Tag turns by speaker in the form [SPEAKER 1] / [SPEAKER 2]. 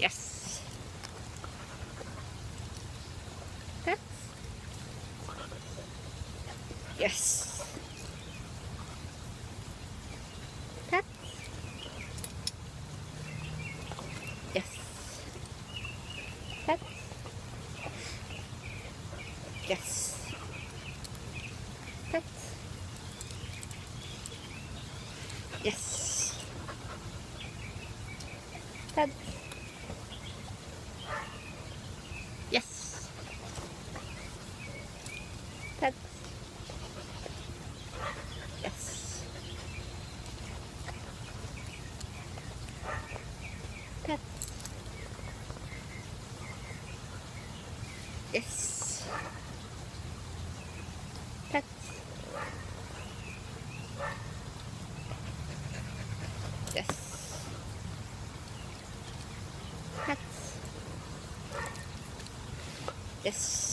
[SPEAKER 1] Yes. That's... Yes. That's... Yes. That's... Yes. That's... Yes. That's... That's yes. Pet. Yes. Yes. Yes.